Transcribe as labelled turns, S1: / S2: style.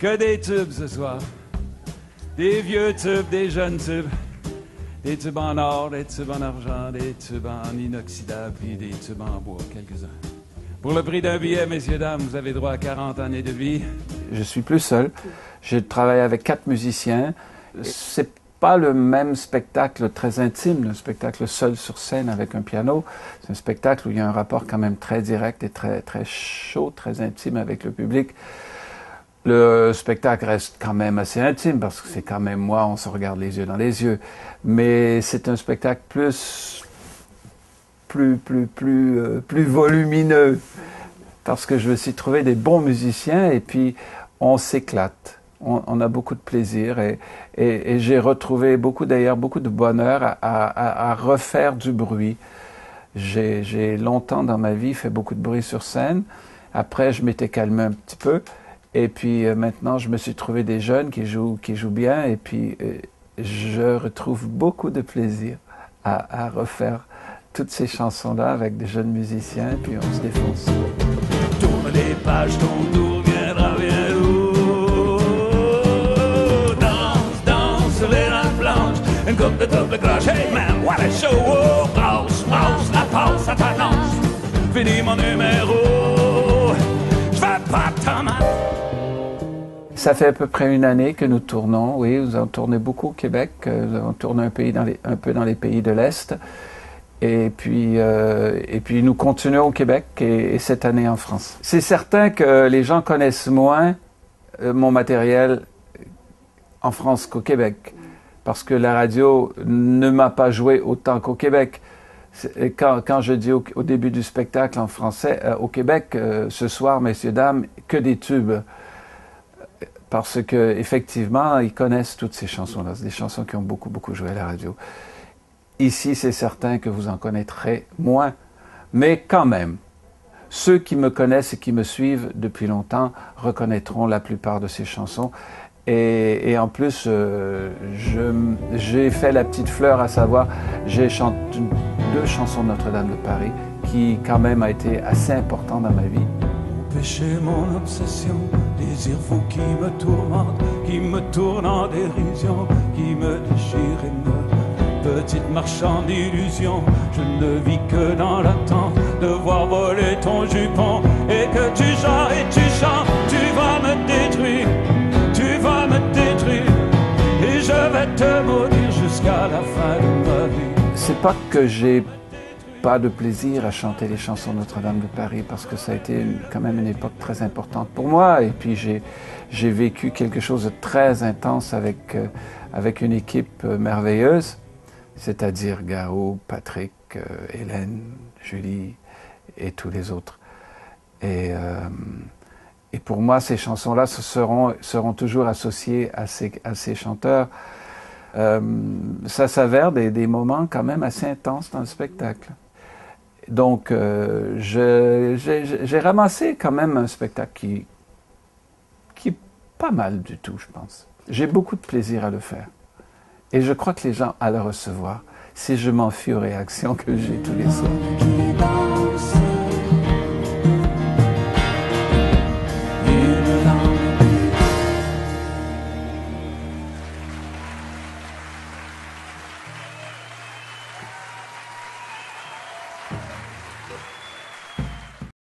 S1: Que des tubes ce soir. Des vieux tubes, des jeunes tubes. Des tubes en or, des tubes en argent, des tubes en inoxydable, puis des tubes en bois, quelques-uns. Pour le prix d'un billet, messieurs, dames, vous avez droit à 40 années de vie.
S2: Je suis plus seul. Je travaille avec quatre musiciens. C'est pas le même spectacle très intime, le spectacle seul sur scène avec un piano. C'est un spectacle où il y a un rapport quand même très direct et très, très chaud, très intime avec le public. Le spectacle reste quand même assez intime parce que c'est quand même moi, on se regarde les yeux dans les yeux. Mais c'est un spectacle plus, plus, plus, plus, euh, plus volumineux parce que je me suis trouvé des bons musiciens et puis on s'éclate. On, a beaucoup de plaisir et, j'ai retrouvé beaucoup d'ailleurs beaucoup de bonheur à, à refaire du bruit. J'ai longtemps dans ma vie fait beaucoup de bruit sur scène. Après, je m'étais calmé un petit peu. Et puis euh, maintenant, je me suis trouvé des jeunes qui jouent, qui jouent bien. Et puis, euh, je retrouve beaucoup de plaisir à, à refaire toutes ces chansons-là avec des jeunes musiciens. Et puis, on se défonce.
S1: Tourne les pages, ton tour viendra bien Danse, danse, les planche, une coupe de double cloche. Hey man, what a show! Oh, passe, passe, la passe, ça t'annonce. Fini mon numéro.
S2: Ça fait à peu près une année que nous tournons. Oui, nous avons tourné beaucoup au Québec. Euh, nous avons tourné un, pays un peu dans les pays de l'Est. Et puis, euh, et puis nous continuons au Québec et, cette année en France. C'est certain que les gens connaissent moins euh, mon matériel en France qu'au Québec, parce que la radio ne m'a pas joué autant qu'au Québec. Quand, je dis au, début du spectacle en français, au Québec, ce soir, messieurs, dames, que des tubes parce que effectivement, ils connaissent toutes ces chansons-là. C'est des chansons qui ont beaucoup, beaucoup joué à la radio. Ici, c'est certain que vous en connaîtrez moins, mais quand même, ceux qui me connaissent et qui me suivent depuis longtemps reconnaîtront la plupart de ces chansons. Et, en plus, euh, j'ai fait la petite fleur à savoir, j'ai chanté deux chansons de Notre-Dame de Paris, qui quand même a été assez important dans ma vie
S1: péché, mon obsession, désir fou qui me tourmente, qui me tourne en dérision, qui me déchire et me petite marchande d'illusions. Je ne vis que dans l'attente de voir voler ton jupon et que tu chantes et tu chantes, tu vas me détruire, tu vas me détruire et je vais te maudire jusqu'à la fin de ma vie.
S2: C'est pas que j'ai pas de plaisir à chanter les chansons Notre-Dame de Paris parce que ça a été quand même une époque très importante pour moi. Et puis j'ai vécu quelque chose de très intense avec, euh, avec une équipe euh, merveilleuse, c'est-à-dire Garo, Patrick, euh, Hélène, Julie et tous les autres. Et, et pour moi, ces chansons-là seront, seront toujours associées à ces, à ces chanteurs. ça s'avère des, des moments quand même assez intenses dans le spectacle. Donc, euh, j'ai ramassé quand même un spectacle qui, qui est pas mal du tout, je pense. J'ai beaucoup de plaisir à le faire. Et je crois que les gens, à le recevoir, si je m'en fie aux réactions que j'ai tous les soirs.